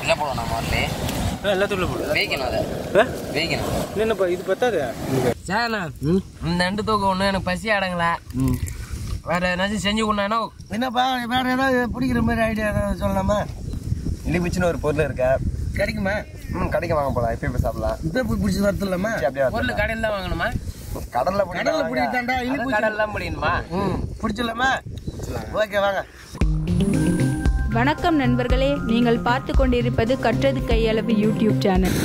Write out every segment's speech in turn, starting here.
என்ன போடணும் நம்ம வரலே எல்லாத்துக்குள்ள போடு. வேகணும் அதை. வேகணும் என்னப்பா இது பத்தாது. சரிண்ணா இந்த ரெண்டு தூக்கம் ஒன்று எனக்கு பசி அடங்கல. வேற ஏதாச்சும் செஞ்சு கொண்டானோ என்னப்பா வேற ஏதாவது பிடிக்கிற மாதிரி ஐடியா ஏதாவது சொல்லலாமா? இலிமிச்சின்னு ஒரு பொருள் இருக்கா? கிடைக்குமா? ம் கடைக்கு வாங்க போலாம். இப்போ போய் சாப்பிடலாம். இப்போ போய் பிடிச்சி வரத்துலாமா சரி, அப்படியே பொருள். கடையில் தான் வாங்கணுமா? கடல்ல கடல்ல பிடிக்கிட்டாண்டா? அது கடையில் முடியணுமா ம். பிடிச்சிடலாமா? ஓகே வாங்க. வணக்கம் நண்பர்களே. நீங்கள் பார்த்து கொண்டிருப்பது கற்றது கையளவு யூடியூப் சேனல்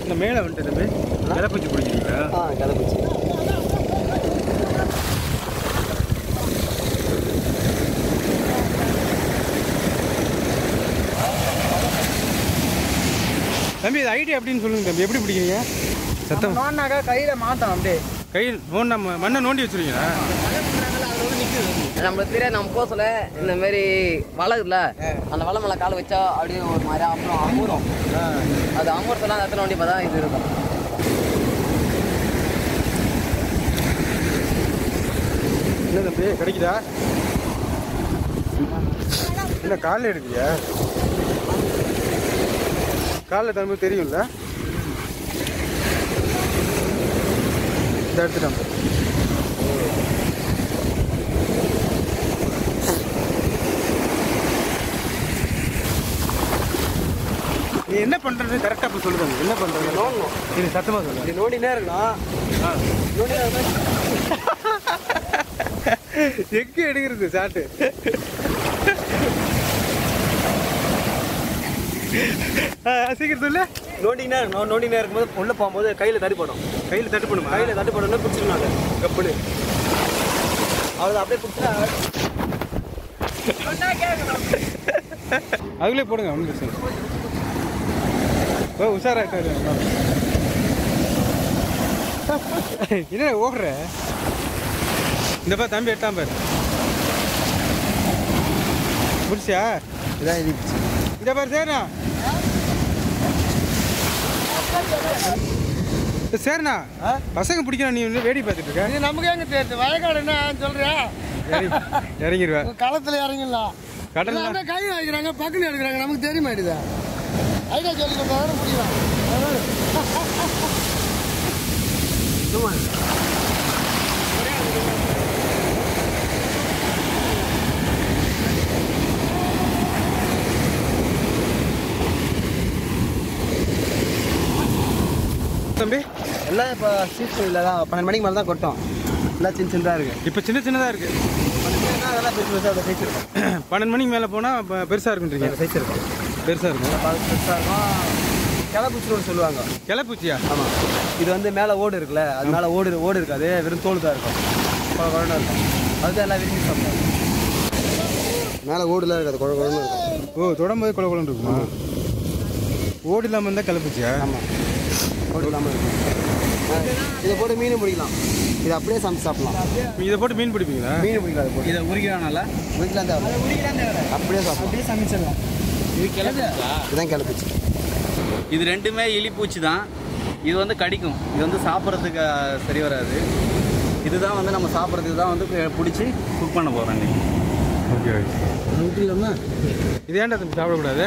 இந்த மேலே வந்துட்டு தம்பி கிளப்பூச்சி பிடிக்கிறீங்களா ஆ கிளம்பிச்சு தம்பி இது ஐடியா எப்படின்னு சொல்லுங்க தம்பி எப்படி பிடிக்கிறீங்க? சத்தம். நோண்டாக்கா கையில மாட்டோம் அப்படியே. கையில் நோண்ட மண்ணை நோண்டி வச்சுருவீங்களா நம்மளுக்கு தெரியாது நம்ம போக சொல்ல இந்த மாதிரி வலை இருக்குல்ல அந்த வலை மேலே கால் வச்சா அப்படியே ஒரு மாதிரி அப்புறம் அமுறும் அது அந்த இடத்துல வண்டி பார்த்தா இது இருக்கும். என்ன தம்பி கிடைக்குதா? என்ன காலில் எடுக்கியா காலில் தம்பி தெரியும்ல? இந்த எடுத்துட்டேன் நீ என்ன பண்றது? கரெக்டாக இப்போ சொல்லுங்க. என்ன பண்றது? நோண்டணும் இது சத்தமாக சொல்லுங்க. நோண்டினே இருக்கலாம் எங்க எடுக்கிறது சாட்டு சீக்கிரம் சொல்லு. நோண்டினே இருக்கணும் நோண்டினே இருக்கும்போது உள்ள போகும்போது கையில தடிப்படும் கையில் தட்டு பண்ணுமா கையில தட்டுப்படணும் பிடிச்சிருந்தாங்க கப்புனு. அவ்வளோ அப்படியே பிடிச்சா அதுக்குள்ளே போடுங்க ஒன்றும் பிரச்சனை. ஓ உஷாராயிட்டாரு என்ன ஓடுற? இந்த பாரு தம்பி எட்டாம் பாரு. முடிச்சியா? இதான் இருந்துச்சு இந்த பாரு சரிண்ணா சரிண்ணா. பசங்க பிடிக்கணும் நீ வந்து வேடி பார்த்துட்டு இருக்க. இது நமக்கு எங்க தெரியுது? வயக்காடு என்ன சொல்றியா? இறங்கி இறங்கிடுவேன் களத்துல இறங்கிடலாம். கடல்ல கை வைக்கிறாங்க பக்கத்துல எடுக்கிறாங்க. நமக்கு தெரிய மாட்டேதா ஐடியா சொல்லி கொடுத்தா முடியும் தம்பி எல்லாம் இப்போ சீசன் இல்லை தான். பன்னெண்டு மணிக்கு மேலே தான் கொட்டோம். எல்லாம் சின்ன சின்னதாக இருக்கு. இப்போ சின்ன சின்னதாக இருக்கு. அதெல்லாம் பெருசு பெருசாக சைஸ் இருக்கும் பன்னெண்டு மணிக்கு மேலே போனால் பெருசாக இருக்குன்றீங்க. சைஸ் இருக்கும் பெருசாக இருக்கும். பெருசாக இருக்கும். கிளப்புச்சுன்னு சொல்லுவாங்க. கிளப்பூச்சியா? ஆமாம் இது வந்து மேலே ஓடு இருக்குல்ல. அது மேலே ஓடு ஓடு இருக்காது. வெறும் தோல் தான் இருக்கும். குழ குழன்னு இருக்கும். அதுதான் எல்லாம் விரும்பி சாப்பிடுவாங்க. மேலே ஓடுலாம் இருக்காது. குழ குழன்னு இருக்கும். ஓ தொடம்போது குழ குழன்னு இருக்குமா? ஓடு இல்லாமல் இருந்தால் கிளப்பூச்சியா? ஆமாம் ஓடு இல்லாமல் இருக்கும். இதை போட்டு மீன் பிடிக்கலாம். இதை அப்படியே சமைச்சு சாப்பிடலாம். இதை போட்டு மீன் பிடிப்பீங்களா? மீன் பிடிக்கலாம் இதை போட்டு. இதை உரிக்கிறானால உரிக்கலாம் தேவை அப்படியே சாப்பிடலாம். அப்படியே சமைச்சிடலாம். இதுதான் கிளப்பிச்சு இது ரெண்டுமே எலிப்பூச்சி தான். இது வந்து கடிக்கும். இது வந்து சாப்பிட்றதுக்கு சரி வராது. இதுதான் வந்து நம்ம சாப்பிட்றதுக்கு தான் வந்து பிடிச்சி குக் பண்ண போகிறோம் ஓகே ஓகே. இது ஏன்டா சாப்பிடக்கூடாது?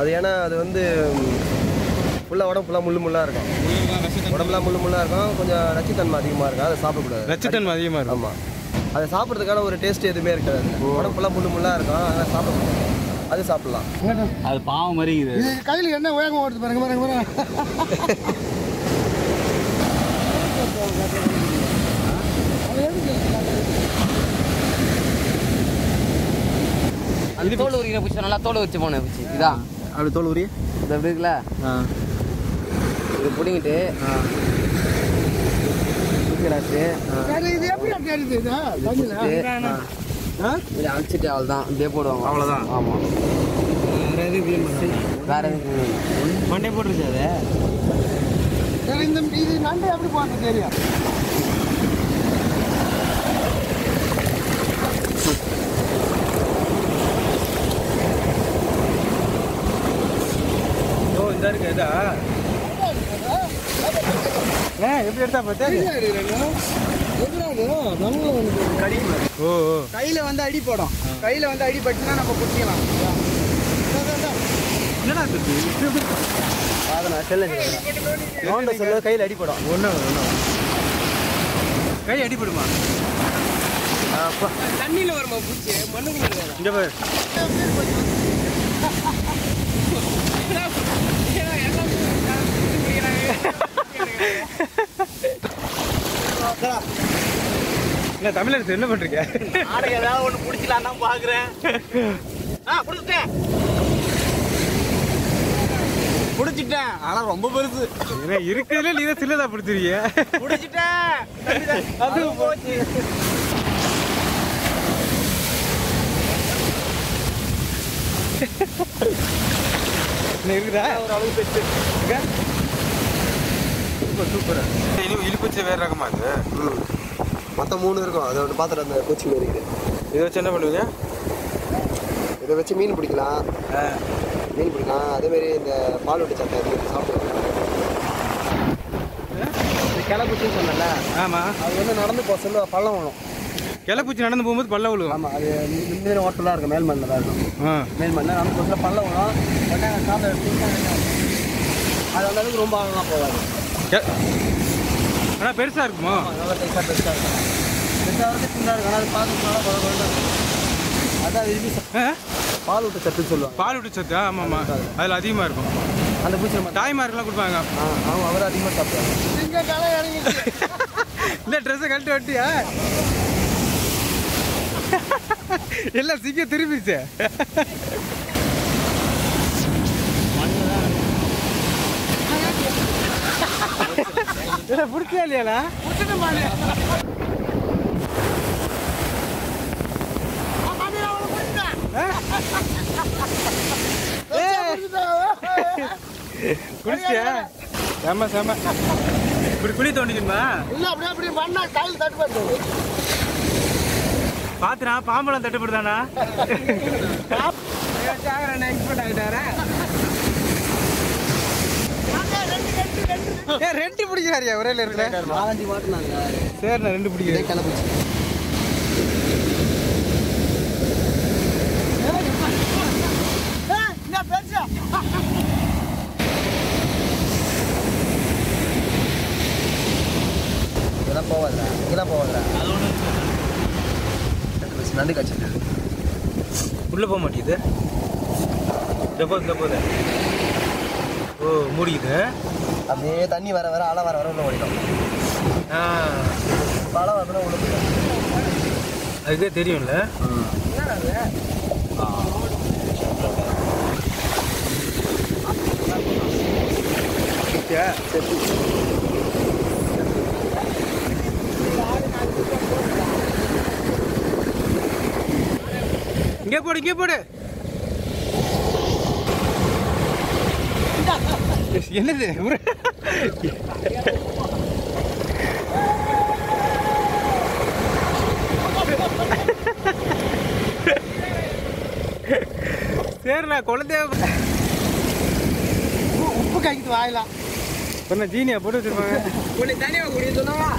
அது ஏன்னா அது வந்து ஃபுல்லாக உடம்பு ஃபுல்லாக முள்ளு முள்ளாக இருக்கும். உடம்புலாம் முள்ளு முள்ளாக இருக்கும். கொஞ்சம் நச்சுத்தன்மை அதிகமாக இருக்கும். அதை சாப்பிடக்கூடாது. நச்சுத்தன்மை அதிகமாக இருக்கும். ஆமாம் அதை சாப்பிட்றதுக்கான ஒரு டேஸ்ட் எதுவுமே இருக்காது. அதுல. உடம்பு ஃபுல்லாக முள்ளு முள்ளாக இருக்கும். அதனால் சாப்பிடக்கூடாது. அது சாப்பிடலாம். அது பாவம் மாதிரி இது இது கையில் என்ன வேகம் ஓடுது பாருங்க பாருங்க பாருங்க. தோல் உரிக்கிற பூச்சி நல்லா தோல் வச்சு போனேன் பூச்சி. இதான் அப்படி தோல் உரி? இந்த இப்படி இருக்குல்ல? இது பிடிங்கிட்டு. அழைச்சிட்டு அவள் தான் இப்படியே போடுவாங்க. அவ்வளோதான் ஆமாம் வேற எதுவும் வேற எதுவும் மண்டே போட்டுருச்சு அது. இந்த இது நண்டு எப்படி போகிறது தெரியும் ஓ இந்த இருக்கு இதா ஏ எப்படி எடுத்தா பார்த்தா ஓ ஓ. கையில வந்து அடி போடும். கையில வந்து அடி பட்டுனா நம்ம பிடிக்கலாம் என்னடா இது? அதை நான் செல்ல நோண்ட சொல்ல கையில் அடிப்படும் ஒன்று ஒன்று கை அடிபடுமா? தண்ணியில் வருமா பூச்சி? மண்ணுக்குள்ள இங்கே என்ன தமிழரசு என்ன பண்றீங்க? ஆடை ஏதாவது ஒன்று பிடிச்சலாம் தான் பார்க்குறேன் ஆ பிடிச்சிட்டேன் பிடிச்சிட்டேன் ஆனால் ரொம்ப பெருசு. இருக்கிறதுல நீ தான் சின்னதா பிடிச்சிருக்கீங்க பிடிச்சிட்டேன் அது போச்சு. இருக்குதா? ஒரு அளவு பெற்று சூப்பர் சூப்பர். இனி இழுப்புச்சு வேற ரகமா இது? மொத்தம் மூணு இருக்கும். அதை ஒன்று பார்த்துட்டு அந்த பூச்சி மாதிரி இருக்குது. இதை வச்சு என்ன பண்ணுவீங்க? இதை வச்சு மீன் பிடிக்கலாம். மீன் பிடிக்கலாம். அதேமாரி இந்த பால் விட்டு சட்டை அது சாப்பிடுவாங்க இந்த கிளப்பூச்சின்னு சொன்னல ஆமா. அது வந்து நடந்து போக சொல்ல பள்ளம் வரும் கிளப்பூச்சி நடந்து போகும்போது பல்ல விழுவும் ஆமாம் அது இந்த ஓட்டலாம் இருக்கும் மேல் மண்ணில் தான் இருக்கும். மேல் மண்ணில் நடந்து போக சொல்ல பள்ளம் வரும் உடனே சாப்பிட அது அந்த அளவுக்கு ரொம்ப ஆழமாக போகாது. கெ- பெருசாக இருக்குமா நல்லா பெருசாக பெருசாக இருக்கும்? பெருசாக வந்து சின்னதாக இருக்கும் ஆனால் அது பார்க்கறதுனால குழந்தை குழந்தை அதான் விரும்பி ஆ? பால் விட்டு சத்துன்னு சொல்லுவாங்க பால் விட்டு சத்து ஆமா ஆமா அதுல அதிகமா இருக்கும். அந்த பூச்சி நம்ம தாய்மாருக்கெல்லாம் கொடுப்பாங்க. அவங்க அவர் அதிகமாக சாப்பிடுவாங்க இங்கே களை இறங்கிடுச்சு ட்ரெஸ்ஸை கழட்டி வட்டியா? எல்லாம் சிக்க திரும்பிச்சு பிடிச்சா இல்லையாடா குடிச்சியா செம செம. இப்படி குழி தோண்டிக்கணுமா? இல்லை அப்படியே அப்படி பண்ணா கையில் தட்டுப்பாடு பாத்துனா பாம்பளம் தட்டுப்படுதானா? எக்ஸ்பர்ட் ஆகிட்டாரா ஏ ரெண்டு பிடிக்கிறாரியா ஒரே இருக்குல்ல நாலஞ்சு மாட்டினாங்க சரிண்ணா ரெண்டு பிடிக்கிறேன். கிளப்பிச்சு இதெல்லாம் போவாதுடா இதெல்லாம் போவாதுடா நண்டு காய்ச்சல் உள்ள போக மாட்டேங்குது. இந்த போது ஓ மூடிக்குது. அப்படியே தண்ணி வர வர அலை வர வர உள்ள ஓடிடும். வர வர உள்ள போயிடும். அதுக்கே தெரியும்ல. இங்கே போடு இங்கே போடு. என்னது? சரிண்ணா குழந்தைய உப்பு காய்க்குது வாயிலாம் சொன்ன ஜீனியா போட்டு வச்சிருப்பாங்க. தனியாக குடிய சொன்னவா?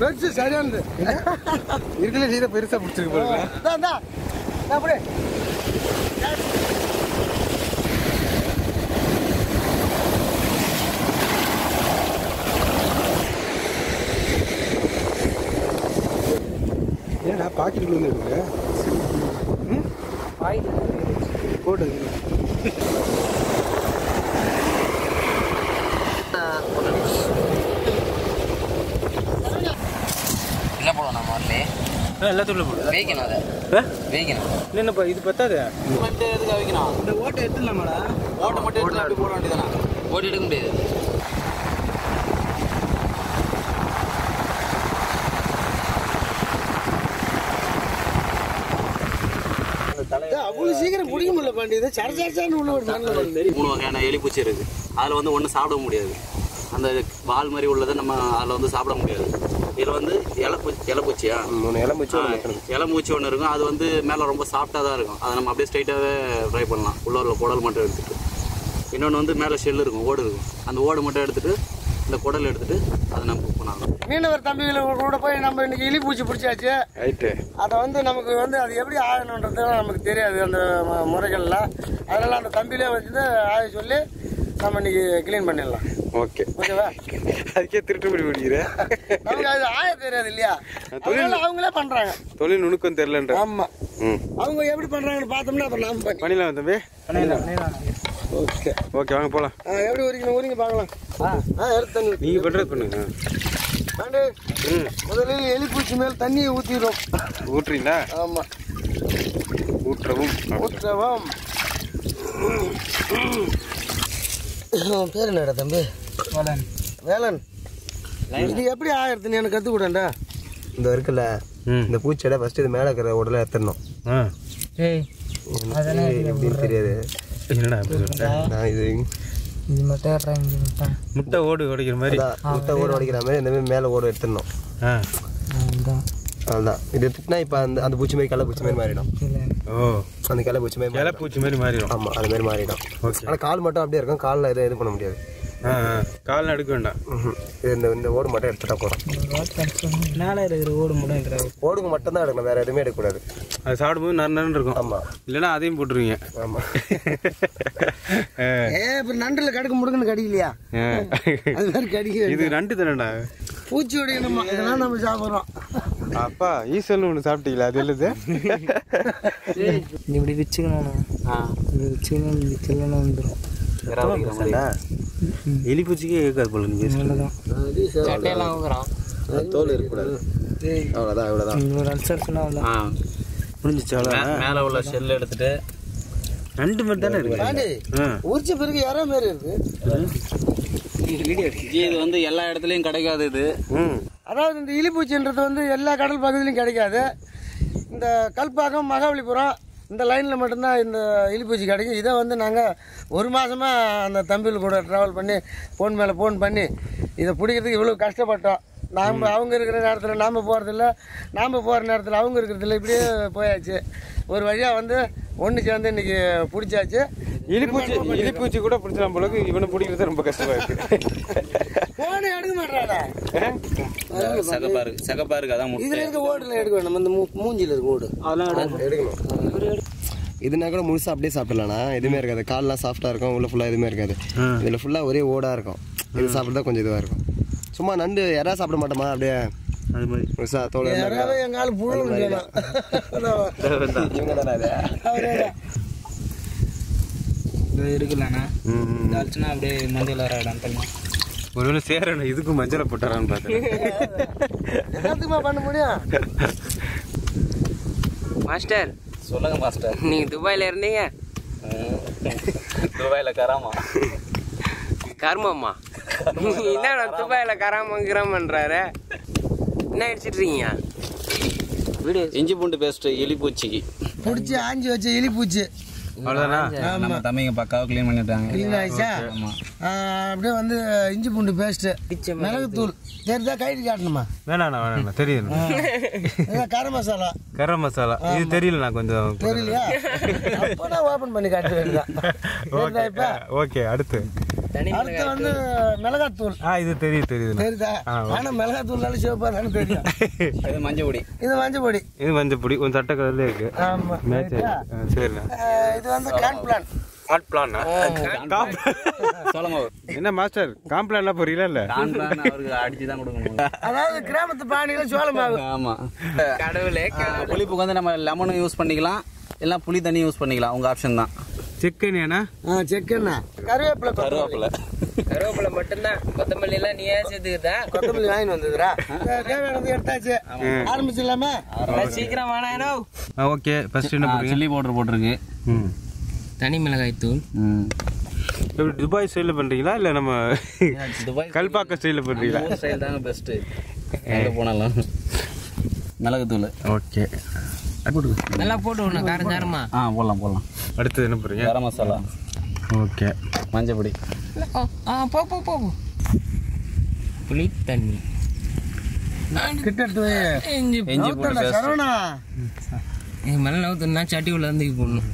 பெருசு சரியானது. இருக்கல நீ தான் பெருசா பிடிச்சிருக்கு போல. பாக்கெட்டுக்குள்ள இருக்கு போட்டு என்ன போடுவோம் நம்ம வரலே எல்லாத்துக்குள்ள போடு. வேகணும். அதை வேகணும். என்னப்பா இது பத்தாது மட்டும் எதுக்கு வைக்கணும் இந்த ஓட்டை எடுத்துடலாமாடா. ஓட்டை மட்டும் எடுத்து அப்படி போட வேண்டியதானே ஓட்டி எடுக்க முடியாது. அவ்வளோ சீக்கிரம் பிடிக்க முடியல பண்ணிது சரசாச்சான்னு உள்ள ஒரு நல்ல பண்ணி மூணு வகையான எலிப்பூச்சி இருக்கு. அதில் வந்து ஒன்று சாப்பிட முடியாது. அந்த பால் மாதிரி உள்ளதை நம்ம அதில் வந்து சாப்பிட முடியாது. இதில் வந்து இலப்பூச்சி இலப்பூச்சியா மூணு இளம்பூச்சி இளம்பூச்சி ஒன்று இருக்கும். அது வந்து மேலே ரொம்ப சாஃப்டாக தான் இருக்கும். அதை நம்ம அப்படியே ஸ்ட்ரைட்டாகவே ஃப்ரை பண்ணலாம். உள்ள உள்ள குடல் மட்டும் எடுத்துட்டு. இன்னொன்று வந்து மேலே ஷெல் இருக்கும் ஓடு இருக்கும். அந்த ஓடு மட்டும் எடுத்துட்டு இந்த குடல் எடுத்துட்டு அதை நம்ம குக் பண்ணலாம் மீனவர் தம்பிகளை கூட போய் நம்ம இன்னைக்கு இலி பூச்சி பிடிச்சாச்சு. ரைட்டு அதை வந்து நமக்கு வந்து அது எப்படி ஆகணுன்றது நமக்கு தெரியாது அந்த ம- முறைகள்ல அதனால அந்த தம்பிலே வந்து ஆய சொல்லி நம்ம இன்னைக்கு க்ளீன் பண்ணிடலாம். ஓகே ஓகேவா? அதுக்கே திருட்டு முடி முடிக்கிறேன் நமக்கு அது ஆய தெரியாது இல்லையா? அதனால அவங்களே பண்றாங்க. தொழில் நுணுக்கம் தெரிலன்ற ஆமா. அவங்க எப்படி பண்றாங்கன்னு பார்த்தோம்னா அப்புறம் நாம பண்ணி பண்ணிடலாம் தம்பி? ஓகே ஓகே வாங்க போகலாம் எப்படி உரிக்கணும்? உரிங்க பார்க்கலாம். ஆ. எடுத்து தண்ணி. நீங்கள் பண்ணுறது பண்ணுங்க. ஆண்டு முதலில் எலிப்பூச்சி மேல் தண்ணியை ஊற்றிடும் ஊட்டுறீங்களா ஆமா. ஊற்றவும். ஊற்றவும். உன் பேர் என்னடா தம்பி? வேலன். வேலன். இது எப்படி ஆயிரத்துன்னு எனக்கு கற்றுக் கொடுண்டா இந்த இருக்குல்ல ம். இந்த பூச்செடை ஃபர்ஸ்ட் இது மேலே இருக்கிற உடலை எடுத்துடணும். ஆ. எப்படின்னு தெரியாது. என்னடா இது முட்டை ஓடு உடைக்கிற மாதிரி. முட்டை ஓடு உடைக்கிற மாதிரி இந்த மாதிரி மேலே ஓடு எடுத்துடணும். ஆ. அவ்வளோதான் இது எடுத்துட்டுனா இப்போ அந்த அந்த பூச்சி மாதிரி கடலை பூச்சி மாதிரி மாறிடும். ஓ. அந்த கடலை பூச்சி மாதிரி இலை பூச்சி மாதிரி மாறிடும். ஆமாம் அது மாதிரி மாறிடும். ஓகே. ஆனால் கால் மட்டும் அப்படியே இருக்கும். காலில் எதுவும் இது பண்ண முடியாது. ஆ ஆ. காலில் எடுக்க வேண்டாம். இந்த இந்த ஓடு மட்டும் எடுத்துட்டா போதும். ஓடுக்கு மட்டும் தான் எடுக்கணும். வேற எதுவுமே எடுக்கக்கூடாது. அது சாப்பிடும்போது நறு நறுன்னு இருக்கும். ஆமாம் இல்லைன்னா அதையும் போட்டுருவீங்க. ஆமாம் ஆ, ஏ இப்போ நண்டில் கடுக்கு முடுக்குன்னு கடிக்கலையா? ஆ. அது மாதிரி கடிக்க இது ரெண்டு தானேடா? பூச்சியோடைய நம்ம இதெல்லாம் நம்ம சாப்பிட்றோம். அப்பா ஈசல் ஒன்று சாப்பிட்டீங்களா? அது எழுது இப்படி வச்சுக்கணும் இப்படி வச்சுக்கணும் வச்சுக்கணும் வந்துடும் எலி பூச்சிக்கே கேட்காது போல நீங்க சட்டையெல்லாம் ஊக்குறான் தோல் இருக்கக்கூடாது. அவ்வளோதான் இவ்வளோதான். இன்னொரு அல்சர்ஸ்னா அவ்வளோ ஆ முடிஞ்சிச்சு அவ்வளோ மேலே உள்ள ஷெல் எடுத்துட்டு. ரெண்டு மாதிரி தானே இருக்கு? உரிச்ச பிறகு யாரோ மாரி இருக்கு? இது வந்து எல்லா இடத்துலையும் கிடைக்காது இது. ம். அதாவது இந்த இலிப்பூச்சின்றது வந்து எல்லா கடல் பகுதியிலும் கிடைக்காது. இந்த கல்பாக்கம் மகாபலிபுரம் இந்த லைனில் மட்டும்தான் இந்த இலிப்பூச்சி கிடைக்கும். இதை வந்து நாங்கள் ஒரு மாதமாக அந்த தம்பியில் கூட ட்ராவல் பண்ணி ஃபோன் மேலே ஃபோன் பண்ணி இதை பிடிக்கிறதுக்கு இவ்வளோ கஷ்டப்பட்டோம். நாம் அவங்க இருக்கிற நேரத்தில் நாம் போகிறதில்ல நாம் போகிற நேரத்தில் அவங்க இருக்கிறதில்ல இப்படியே போயாச்சு. ஒரு வழியாக வந்து ஒன்று சேர்ந்து இன்னைக்கு பிடிச்சாச்சு. இலிப்பூச்சி இலிப்பூச்சி கூட பிடிச்சலாம் போல இருக்கு. இவனை பிடிக்கிறது ரொம்ப கஷ்டமா இருக்கு. ஃபோனை எடுக்க மாட்டாடா. சகப்பா இருக்கு சகப்பா இருக்கு அதான் இதில் இருக்க ஓடுல எடுக்க வேணும் இந்த மூ மூஞ்சியில் இருக்க ஓடு. எடுக்கணும். இதுனா கூட முழுசா அப்படியே சாப்பிடலாம்ண்ணா. எதுவுமே இருக்காது. கால்லாம் சாஃப்டாக இருக்கும் உள்ள ஃபுல்லாக எதுவுமே இருக்காது. இதில் ஃபுல்லாக ஒரே ஓடாக இருக்கும். இது சாப்பிட்றதா கொஞ்சம் இதுவாக இருக்கும். சும்மா நண்டு யாராவது சாப்பிட மாட்டோமா? அப்படியே அது மாதிரி. முழுசா தோல் யாராவது எங்க ஆள் புழு இவங்க தானே. அது? இது இருக்குல்லண்ணா இந்த அல்சனா அப்படியே மஞ்சள் வர இடம் தண்ணி ஒருவேளை சேரணும் இதுக்கும் மஞ்சளை போட்டாரான்னு பார்த்தேன். பண்ண முடியும்? மாஸ்டர். சொல்லுங்க மாஸ்டர். நீங்க துபாயில இருந்தீங்க? துபாயில கராமா. கர்மம்மா? என்ன துபாயில கராமம் கிராமன்றாரு என்ன அடிச்சிட்டு இருக்கீங்க? வீடியோ இஞ்சி பூண்டு பேஸ்ட் எலி பூச்சிக்கு பிடிச்சி ஆஞ்சி வச்ச எலி பூச்சி அவ்வளோதானா நம்ம தம்பிங்க பக்காவா க்ளீன் பண்ணிட்டாங்க. கிளீன் ஆயிடுச்சா? அப்படியே வந்து இஞ்சி பூண்டு பேஸ்ட்டு மிளகுத்தூள். தெரிஞ்சா கைட்டு காட்டணுமா? வேணாண்ணா வேணாண்ணா தெரியுது. கரம் மசாலா. கரம் மசாலா. இது தெரியலண்ணா கொஞ்சம் தெரியலையா? அப்போ நான் ஓப்பன் பண்ணி காட்ட வேண்டியதான் ஓகே அடுத்து. அடுத்து வந்து மிளகாத்தூள். ஆ இது தெரியுது தெரியுதுண்ணா தெரியுதா? ஆனா மிளகாத்தூள்னால சிவப்பா தானே தெரியும். இது மஞ்சள் பொடி இது மஞ்சள் பொடி இது மஞ்சள் பொடி கொஞ்சம் சட்டை கலர்ல இருக்கு. ஆமா மேட்ச் ரைட்டா? சரிண்ணா. இது வந்து பிளான்னா சோளமாவு என்ன மாஸ்டர் காம்ப்ளான்லாம் போறீங்களா இல்ல? அடிச்சு தான் கொடுக்கணும். அதாவது கிராமத்து பாணியில சோளமாவு ஆமா. கடவுளே புளிப்புக்கு வந்து நம்ம லெமனும் யூஸ் பண்ணிக்கலாம். இல்ல புளி தண்ணி யூஸ் பண்ணிக்கலாம். உங்க ஆப்ஷன் தான். செக்கனியாண்ணா ஆ செக்குண்ணா. கருவேப்பிலை. கருவேப்பிலை. கருவேப்பிலை மட்டும்தான். கொத்தமல்லி எல்லாம் நீ ஏன் சேர்த்துக்கிட்டா? கொத்தமல்லி வாங்கிட்டு வந்ததுரா தேவையானது எடுத்தாச்சு. ஆரம்பிச்சிடலாமா? சீக்கிரம் வேணாயினோ ஓகே. ஃபர்ஸ்ட் என்ன சில்லி பவுடர் போட்டிருக்கு. ம். தனி மிளகாய் தூள். எப்படி துபாய் ஸ்டைலில் பண்ணுறீங்களா இல்லை நம்ம துபாய் கல்பாக்க ஸ்டைலில் பண்ணுறீங்களா ஸ்டைல் தாங்க பெஸ்ட் எங்க போனாலும். மிளகுத்தூள். ஓகே. நல்லா போட்டு விடணும் காரம் காரமா. ஆ போடலாம் போடலாம். அடுத்தது என்ன போறீங்க கரம் மசாலா. ஓகே. மஞ்சள் பொடி ஆ போ போ போ. புளி தண்ணி. கிட்ட எடுத்து வை. இஞ்சி இஞ்சி பேஸ்ட் சரவணா. இது மேலே நவுத்துனா சட்டி உள்ள வந்து போடணும்.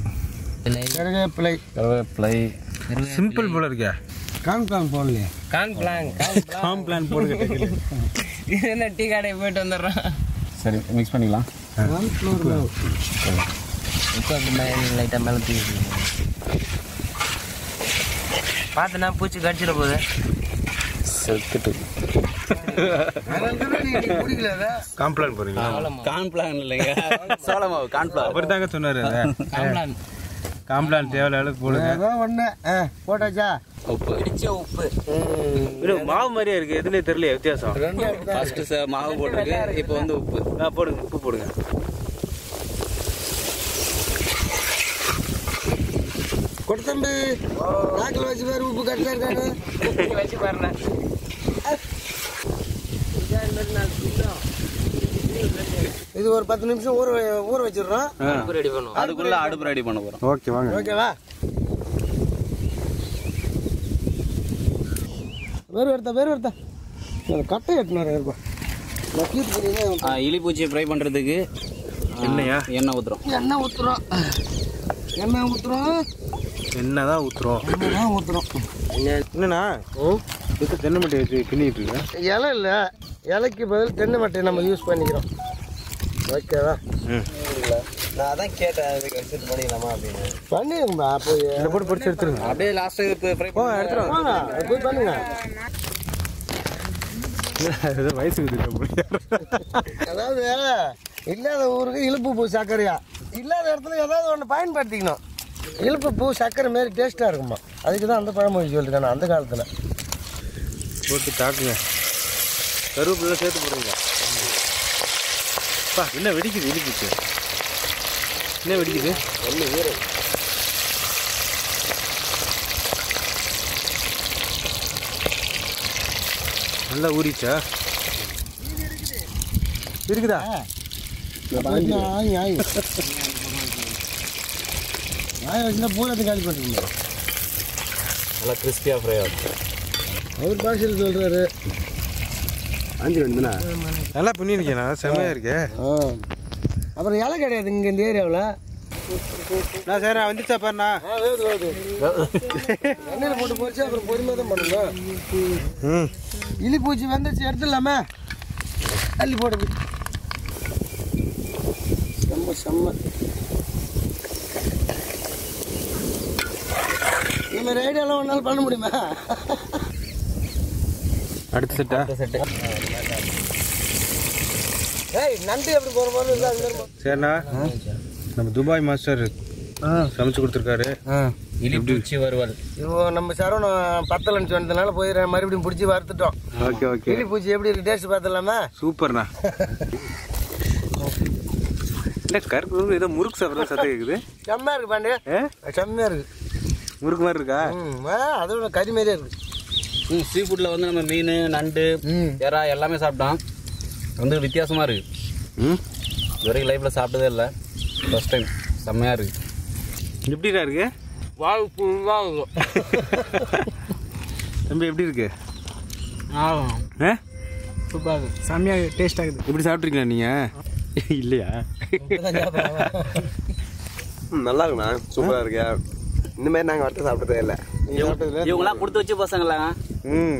கருவேப்பிலை. கருவேப்பிலை. சிம்பிள் போல இருக்கே. கான்கான் போடலையே. கான் பிளாங் கான் காம்ப்ளான் போடுங்க இது என்ன டீ கடையை போயிட்டு வந்துடுறான் சரி மிக்ஸ் பண்ணிக்கலாம். லைட்டாக மேலே தூக்கி பார்த்தனா பூச்சி கடிச்சிட போகுது செத்துட்டு. போறீங்களா? கார்ன்ஃபிளான் இல்லைங்க சோள மாவு கார்ன்ஃபிளவர் அவர் தாங்க சொன்னாரு காம்ப்ளான் தேவையில்ல அளவுக்கு போடுங்க. ஒன்று போட்டாச்சா? உப்பு. பிடிச்ச உப்பு. மாவு மாதிரியே இருக்கு? எதுலயே தெரியல வித்தியாசம். ஃபர்ஸ்ட் மாவு போட்டிருக்கு. இப்போ வந்து உப்பு. ஆ, போடுங்க உப்பு போடுங்க. கொடுத்தம்பி நாக்கில் வச்சு பேர் உப்பு கரெக்டாக இருக்காங்க வச்சு பாருண்ணா. இது ஒரு பத்து நிமிஷம் ஊற வை- ஊற வச்சிடுறோம். உப்பு ரெடி பண்ணுவோம். அதுக்குள்ள அடுப்பு ரெடி பண்ண போறோம். ஓகே வாங்க. ஓகேவா வேறு வருத்தா வேறு வருத்தா கட்டை எட்டுனாரு பண்ணிங்கன்னா இலிப்பூச்சி ஃப்ரை பண்றதுக்கு ஆ, எண்ணெயா? எண்ணெய் ஊத்துறோம். எண்ணெய் ஊற்றுறோம் எண்ணெய் ஊற்றுறோம் என்னதான் ஊத்துறோம். எண்ணெய் தான் ஊற்றுறோம் என்னண்ணா தென்னை மட்டை வச்சு கிண்டிட்டு இருக்கேன் இலை இல்லை. இலைக்கு பதில் தென்னை மட்டையை நம்ம யூஸ் பண்ணிக்கிறோம். ஓகேவா? நான் அதான் கேட்டேன் பண்ணிக்கலாமா அப்படின்னு. பண்ணிடுங்கப்பா போய். இதை போட்டு பொடிச்சு எடுத்துருங்க. அப்படியே லாஸ்ட் இப்போ ஃப்ரை பண்ணி வாங்க. போய் பண்ணுங்க. வயசுக்கு அதாவது இல்லாத ஊருக்கு இழுப்பு பூ சர்க்கரையா? இல்லாத இடத்துல ஏதாவது ஒன்று பயன்படுத்திக்கணும். இழுப்பு பூ சர்க்கரை மாரி டேஸ்ட்டாக இருக்குமா அதுக்கு தான் அந்த பழமொழி சொல்லிருக்கானே அந்த காலத்தில். போட்டு தாக்குங்க. கருவேப்பிலை சேர்த்து போடுங்க. பா என்ன வெடிக்குது இழுப்புச்சு என்ன வெடிக்குது? நல்லா ஊறிச்சா? இருக்குதா? ஆய வச்சுன்னா பூரத்தை காலி பண்ணிருந்தோம் நல்லா கிறிஸ்பியாக ஃப்ரை ஆகும் அவர் பாஷையில் சொல்கிறாரு அஞ்சு ரெண்டுண்ணா நல்லா பண்ணியிருக்கேண்ணா செம்மையாக இருக்கே. அப்புறம் இலை கிடையாது இங்கே இந்த ஏரியாவில். நான் சரி வந்துச்சா பாருண்ணா? எண்ணெயில் போட்டு போச்சு அப்புறம் பொறுமையாக தான் பண்ணுங்க. ம். இலி பூச்சி வந்துச்சு எடுத்துடலாமா. அள்ளி போடுது. செம்ம செம்ம. இந்த மாதிரி ஐடியாலாம் ஒன்றால் பண்ண முடியுமா? அடுத்த செட்டா ஏய் நண்டு எப்படி போகிற மாதிரி இல்லை. சரிண்ணா நம்ம துபாய் மாஸ்டர் சமைச்சு கொடுத்துருக்காரு. இலிப்பூச்சி வறுவல் இப்போ நம்ம சரவணம் பத்தலைன்னு சொன்னதுனால போய் மறுபடியும் பிடிச்சி வறுத்துட்டோம். Okay okay. கிளி பூச்சி எப்படி இருக்கு? டேஸ்ட் பார்த்துலாமா சூப்பர்ண்ணா இல்லை கருக்கு ஏதோ முறுக்கு சாப்பிட்ற சத்தம் கேட்குது செம்மையா இருக்கு பாண்டிய. ஏ? செம்மையா இருக்கு. முறுக்கு மாதிரி இருக்கா? ம் ஆ, அதோட கறி மாதிரியே இருக்கு. ம் சீ ஃபுட்டில் வந்து நம்ம மீன் நண்டு எறா எல்லாமே சாப்பிட்டோம். வந்து வித்தியாசமாக இருக்கு. ம். இது வரைக்கும் லைஃப்பில் சாப்பிட்டதே இல்லை. ஃபர்ஸ்ட் டைம் செம்மையாக இருக்கு. எப்படிடா இருக்கு? வாழ் ஃபுல்லாக தம்பி எப்படி இருக்கு? ஆகும் ஆ? சூப்பராக செம்மையாக டேஸ்ட் ஆகுது. இப்படி சாப்பிட்ருக்கீங்களா நீங்கள் இல்லையா? நல்லா இருக்குண்ணா. சூப்பராக இருக்கு. இந்த மாதிரி நாங்கள் வறுத்து சாப்பிட்டதே இல்லை. இவங்களாம் கொடுத்து வச்சு பசங்களாம் ம்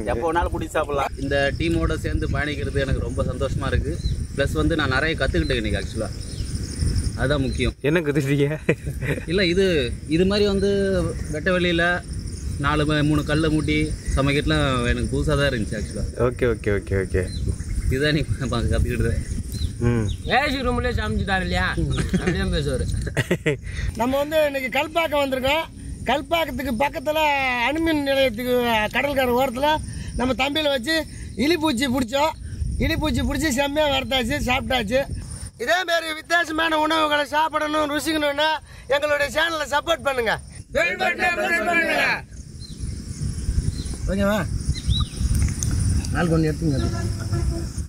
எப்போ வேணாலும் பிடிச்சி சாப்பிடலாம். இந்த டீமோட சேர்ந்து பயணிக்கிறது எனக்கு ரொம்ப சந்தோஷமா இருக்கு. ப்ளஸ் வந்து நான் நிறைய கற்றுக்கிட்டேன் இன்னைக்கு ஆக்சுவலாக அதுதான் முக்கியம். என்ன கற்றுட்டீங்க இல்லை இது இது மாதிரி வந்து வெட்ட வெளியில் நாலு ம- மூணு கல்லை மூட்டி சமைக்கிறதுலாம் எனக்கு புதுசாக தான் இருந்துச்சு ஆக்சுவலாக ஓகே ஓகே ஓகே ஓகே. இதுதான் நீ கற்றுக்கிட்டது ம். ஏசி ரூம்லேயே சமைச்சுட்டாரு இல்லையா? அப்படிதான் பேசுவார். நம்ம வந்து இன்னைக்கு கல்பாக்கம் வந்திருக்கோம். கல்பாக்கத்துக்கு பக்கத்தில் அணுமின் நிலையத்துக்கு கடற்கரை ஓரத்தில் நம்ம தம்பியில் வச்சு இலிப்பூச்சி பிடிச்சோம். இலிப்பூச்சி பிடிச்சி செம்மையாக வறுத்தாச்சு சாப்பிட்டாச்சு. இதே மாதிரி வித்தியாசமான உணவுகளை சாப்பிடணும் ருசிக்கணும்னா எங்களுடைய சேனலை சப்போர்ட் பண்ணுங்க. ஓகேவா? நாள் கொஞ்சம் எடுத்துங்க.